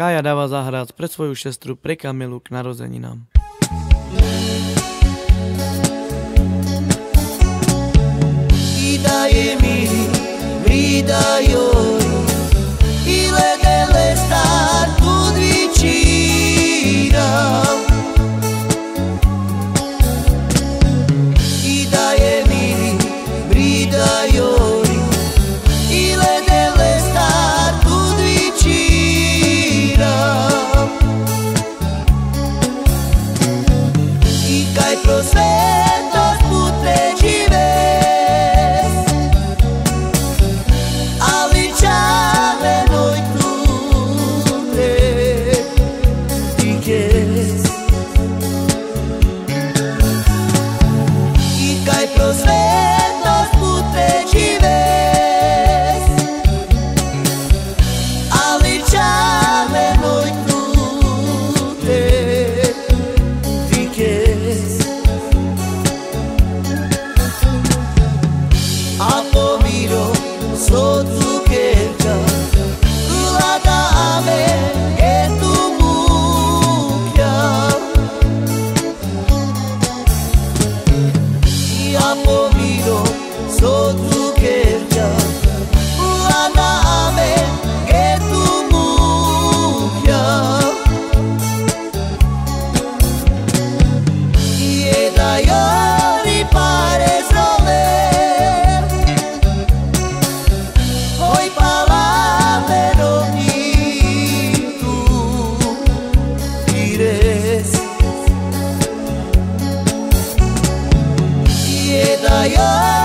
Kája dáva zahrať pre svoju šestru, pre Kamilu k narozeninám. Daje mi, mi dajo todos maior.